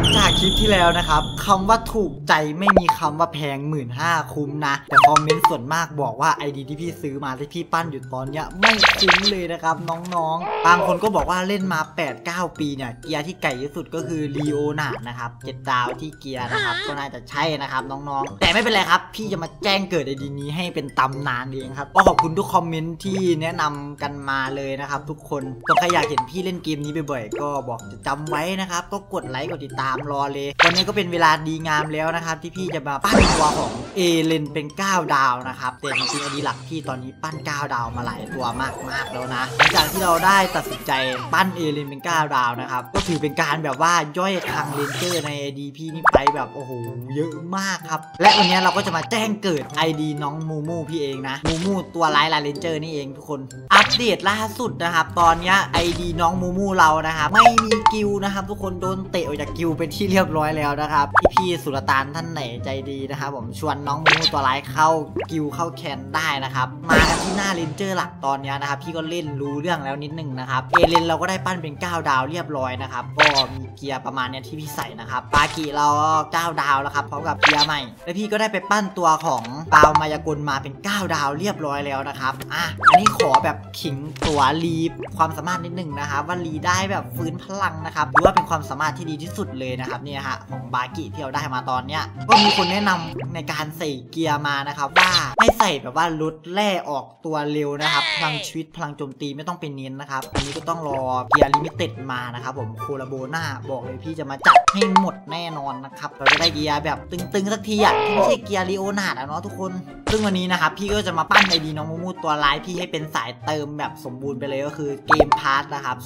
งจากคลิปที่แล้วนะครับคำว่าถูกใจไม่มีคำว่าแพงหมื่นห้าคุ้มนะ แต่คอมเมนต์ส่วนมากบอกว่าไอดีที่พี่ซื้อมาที่พี่ปั้นอยู่ตอนเนี้ยไม่คุ้มเลยนะครับน้องๆ บางคนก็บอกว่าเล่นมา 8-9 ปีเนี่ย เกียร์ที่ไก่ที่สุดก็คือลีโอนานะครับเจ็ดดาวที่เกียร์นะครับ ก็น่าจะใช่นะครับน้องๆ แต่ไม่เป็นไรครับ พี่จะมาแจ้งเกิดไอดีนี้ให้เป็นตำนานเองครับก็ขอบคุณทุกคอมเมนต์ที่แนะนำกันมาเลยนะครับทุกคนก็ใครอยากเห็นพี่เล่นเกมนี้บ่อยๆก็บอกจะจำไว้นะครับก็กดไลค์กดติดตามรอเลยวันนี้ก็เป็นเวลาดีงามแล้วนะครับ ที่พี่จะมาปั้นตัวของเอเรนเป็น 9 ดาวนะครับแต่จริงๆไอดีหลักพี่ตอนนี้ปั้น 9 ดาวมาหลายตัวมากๆแล้วนะหลังจากที่เราได้ตัดสินใจปั้นเอเรนเป็น 9 ดาวนะครับก็ถือเป็นการแบบว่าย่อยคลัง Ranger ใน ID พี่นี่ไปแบบโอ้โหเยอะมากครับและวันนี้เราก็จะมาแจ้งเกิด ID น้องมูมูพี่เองนะมูมูตัวร้าย LINE Rangers นี่เองทุกคนอัปเดตล่าสุดนะครับตอนนี้ย ID น้องมูมูเรานะครับไม่มีกิลนะครับทุกคนโดนเตะออกจากกิลเป็นที่เรียบร้อยแล้วนะครับพี่ๆสุลต่านท่านไหนใจดีนะครับผมชวนน้องมูมูตัวร้ายเข้ากิลเข้า clan ได้นะครับ มากันที่หน้า Ranger หลักตอนนี้นะครับพี่ก็เล่นรู้เรื่องแล้วนิดนึงนะครับเอเรนเราก็ได้ปั้นเป็น 9 ดาวเรียบร้อยนะครับก็มีเกียร์ประมาณเนี้ยที่พี่ใส่นะครับบากิเราก็9ดาวแล้วครับพร้อมกับเกียร์ใหม่แล้วพี่ก็ได้ไปปั้นตัวของปาวมายากลมาเป็น 9 ดาวเรียบร้อยแล้วนะครับอะอันนี้ขอแบบขิงตัวรีความสามารถนิดนึงนะครับว่ารีได้แบบฟื้นพลังนะครับหรือว่าเป็นความสามารถที่ดีที่สุดเลยนะครับเนี่ยฮะของบากิที่เราได้มาตอนเนี้ยก็มีคนแนะนำในการใส่เกียร์มานะครับว่าให้ใส่แบบว่าลดแร่ออกตัวเร็วนะครับพลังชีวิตพลังโจมตีไม่ต้องเป็นเน้นนะครับอันนี้ก็ต้องรอเกียร์ลิมิเต็ดมานะครับผมโคลาโบนาบอกเลยพี่จะมาจัดให้หมดแน่นอนนะครับเราจะได้เกียร์แบบตึงๆสักทีอะที่ไม่ใช่เกียร์ลีโอนาร์ดอะเนาะทุกคน ซึ่งวันนี้นะครับพี่ก็จะมาปั้นไอดีน้องมูมูตัวร้ายพี่ให้เป็นสายเติมแบบสมบูรณ์ไปเลยก็คือ game pass นะครับ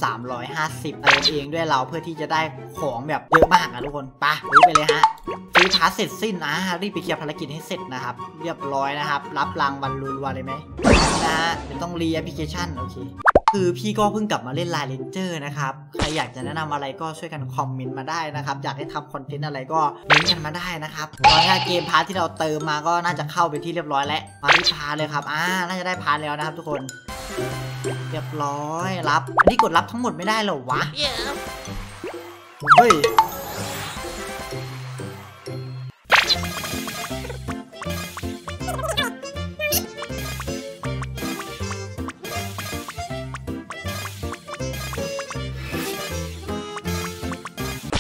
350เติมเองด้วยเราเพื่อที่จะได้ของแบบเยอะมากนะทุกคนไปะซื้อไปเลยฮะซื้อพาร์ทเสร็จสิ้นนะรีบไปเคลียร์ภารกิจให้เสร็จนะครับ เรียบร้อยนะครับ รับรางวัลรัวๆเลยไหมนะฮะเดี๋ยวต้องรีแอปพลิเคชันโอเคคือพี่ก็เพิ่งกลับมาเล่น LINE Rangers นะครับ ใครอยากจะแนะนำอะไรก็ช่วยกันคอมเมนต์มาได้นะครับ อยากให้ทำคอนเทนต์อะไรก็เม้นกันมาได้นะครับตอนนี้ game pass ที่เราเติมมาก็น่าจะเข้าไปที่เรียบร้อยแล้ว มาที่พาร์ทเลยครับ อ่า น่าจะได้พาร์ทแล้วนะครับทุกคน เรียบร้อยรับ อันนี้กดรับทั้งหมดไม่ได้หรอวะ เฮ้ย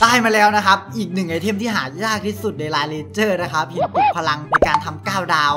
ได้มาแล้วนะครับ อีกหนึ่งไอเทมที่หายากที่สุดในลายเลเจอร์นะครับหินปลุกพลังในการทำก้าวดาว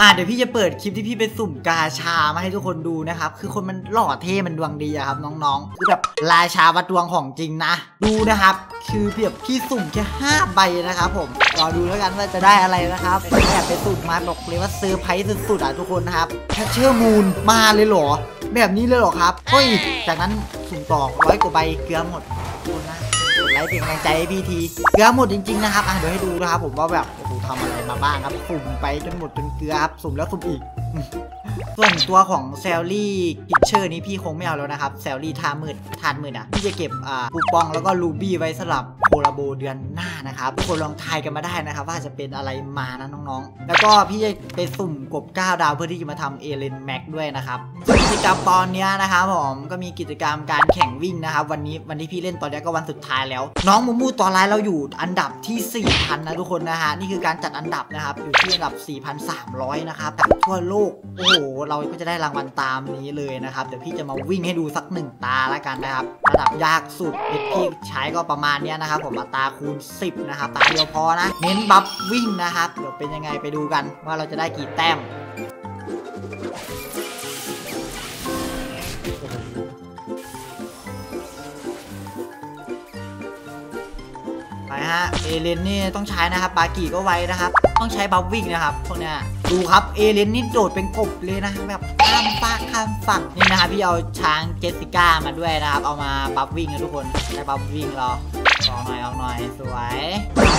อ่าเดี๋ยวพี่จะเปิดคลิปที่พี่ไปสุ่มกาชามาให้ทุกคนดูนะครับ คือคนมันหล่อเท่มันดวงดีอะครับน้องๆ คือแบบราชาวัดดวงของจริงนะ ดูนะครับ คือแบบพี่สุ่มแค่5ใบนะครับผม รอดูแล้วกันว่าจะได้อะไรนะครับแอบไปสุ่มมาบอกเลยว่าเซอร์ไพรส์สุดๆอะทุกคนนะครับแคชเชอร์มูนมาเลยเหรอ แบบนี้เลยเหรอครับ เฮ้ย จากนั้นสุ่มต่อร้อยกว่าใบเกลือหมดทุกคนนะ ไลค์เป็นกำลังใจให้พี่ทีเกลือหมดจริงๆนะครับอะเดี๋ยวให้ดูนะครับผมว่าแบบโอ้โหทำอะไรมาบ้างครับสุ่มไปจนหมดจนเกลือครับสุ่มแล้วสุ่มอีก ส่วนตัวของแซลลี่กิชเชอร์นี้พี่คงไม่เอาแล้วนะครับ แซลลี่ทามืดทานมืดอะพี่จะเก็บอ่าปูปองแล้วก็ลูบี้ไว้สำหรับโคลาโบเดือนหน้านะครับทุกคนลองทายกันมาได้นะครับ ว่าจะเป็นอะไรมานะน้องๆ แล้วก็พี่จะไปสุ่มกบ9ดาวเพื่อที่จะมาทำเอเลนแม็กด้วยนะครับสกิจกรรมตอนเนี้ยนะครับผมก็มีกิจกรรมการแข่งวิ่งนะครับ วันนี้วันที่พี่เล่นตอนนี้ก็วันสุดท้ายแล้ว น้องมูมูตอนไลน์เราอยู่อันดับที่4,000นะทุกคนนะฮะนี่คือการจัดอันดับนะครับอยู่ที่อันดับ 4,300นะครับจากทั่วโลกโอ้โห เราก็จะได้รางวัลตามนี้เลยนะครับ เดี๋ยวพี่จะมาวิ่งให้ดูสักหนึ่งตาแล้วกันนะครับ ระดับยากสุดเด็กพี่ใช้ก็ประมาณเนี้ยนะครับ ผมอัตาคูณ 10 นะครับ ตาเดียวพอนะ เน้น buff วิ่งนะครับ เดี๋ยวเป็นยังไงไปดูกันว่าเราจะได้กี่แต้มไปฮะ เอเรนนี่ต้องใช้นะครับ บากิก็ไว้นะครับ ต้องใช้ buff วิ่งนะครับพวกเนี้ย ดูครับเอเรนนี่โดดเป็นกบเลยนะแบบข้ามฟากข้ามฝั่งนี่นะครับพี่เอาช้างเจสสิก้ามาด้วยนะครับ เอามา buff วิ่งนะทุกคนได้บัฟวิ่งรอออกหน่อยออกหน่อยสวย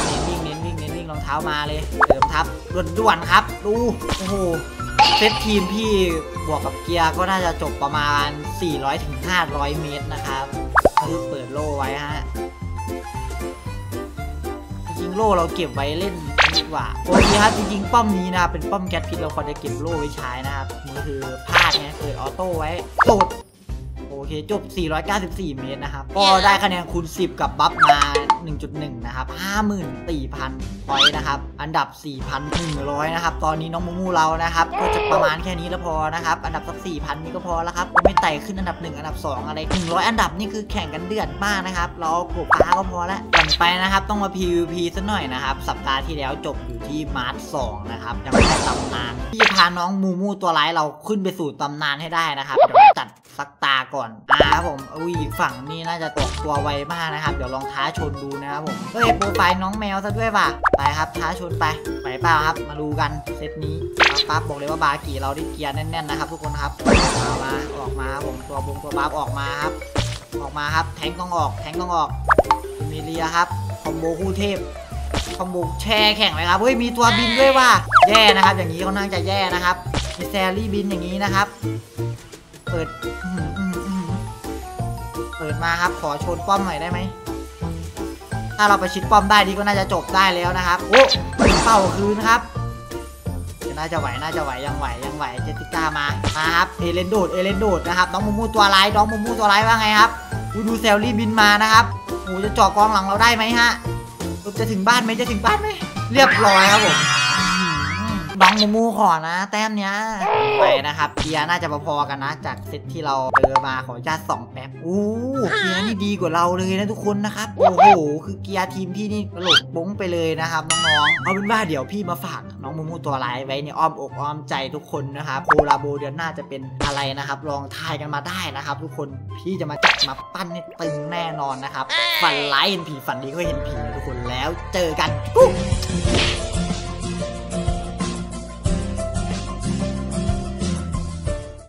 เน้นวิ่งเน้นวิ่งเน้นวิ่งรองเท้ามาเลยเติมทับด่วนๆครับ ดูโอ้โหเซตทีมพี่บวกกับเกียร์ก็น่าจะจบประมาณ 400-500เมตรนะครับคือเปิดโล่ไว้ฮะจริงโล่เราเก็บไว้เล่น ว่าโอเคครับจริงๆป้อมนี้นะเป็นป้อมแก๊สพิษเราควรจะเก็บโล่ไว้ใช้นะครับมือคือพลาดไงเกิดออโต้ไว้โดด โอเคจบ 494 เมตรนะครับ ก็ได้คะแนนคูณ 10 กับ buff มา 1.1 นะครับ54,000 point นะครับ อันดับ 4,100 นะครับ ตอนนี้น้องมูมูเรานะครับ ก็จะประมาณแค่นี้แล้วพอนะครับ อันดับสัก 4,000 นี่ก็พอแล้วครับ ไม่ไต่ขึ้นอันดับ 1 อันดับ 2 อะไร 100 อันดับนี่คือแข่งกันเดือดมากนะครับ เราเอากบฟ้าก็พอแล้วก่อนไปนะครับ ต้องมา PVP ซะหน่อยนะครับ สัปดาห์ที่แล้วจบอยู่ที่มาร์ท2นะครับยังไม่ได้ตำนานพี่พาน้องมูมูตัวร้ายเราขึ้นไปสู่ตำนานให้ได้นะครับเดี๋ยวจัด สักตาก่อนอ่าครับผมอุ้ยอีกฝั่งนี่น่าจะตกตัวไวมากนะครับ เดี๋ยวลองท้าชนดูนะครับผมเฮ้ยโปรไฟล์น้องแมวซะด้วยว่ะไปครับท้าชนไปไปเปล่าครับ มาดูกันเซตนี้ปั๊บป๊บบอกเลยว่าบากีเราได้เกียร์แน่นๆนะครับทุกคนครับเอามาออกมาครับผมตัวบงตัวปั๊บออกมาครับ ออกมาครับแทงต้องออกแทงต้องออกมีเลียครับคอมโบคู่เทพคอมโบแช่แข่งไหมครับเฮ้ยมีตัวบินด้วยว่ะแย่นะครับ อย่างนี้เขาน่าจะแย่นะครับมีแซลลี่บินอย่างนี้นะครับ ปิดเปิดมาครับ ขอชนป้อมหน่อยได้ไหม ถ้าเราไปชิดป้อมได้ดีก็น่าจะจบได้แล้วนะครับโอ้เป่าคืนครับน่าจะไหว น่าจะไหว ยังไหว ยังไหว เจสสิก้ามา มาครับ เอเรนโดด เอเรนโดดนะครับ น้องมูมูตัวร้าย น้องมูมูตัวร้ายว่าไงครับดูดูแซลลี่บินมานะครับโอ้จะเจาะกองหลังเราได้ไหมฮะ จะถึงบ้านไหมจะถึงบ้านไหม เรียบร้อยครับผม น้องมูมูขอนะ แต้มเนี้ยไปนะครับเกียร์น่าจะพอๆกันนะ จากเซตที่เราเจอมาขออนุญาตสองแป๊บอู้เกียร์นี่ดีกว่าเราเลยนะทุกคนนะครับ โอ้โห คือเกียร์ทีมพี่นี่ตลกบ้งไปเลยนะครับน้องๆเอาเป็นว่าเดี๋ยวพี่มาฝากน้องมูมูตัวร้ายไว้ในอ้อมอกอ้อมใจทุกคนนะครับโคลาโบเดือนหน้าจะเป็นอะไรนะครับ ลองทายกันมาได้นะครับ ทุกคนพี่จะมาจัดมาปั้นให้ตึงแน่นอนนะครับฝันร้ายเห็นผีฝันดีก็เห็นผีนะทุกคนแล้วเจอกันกุ๊บ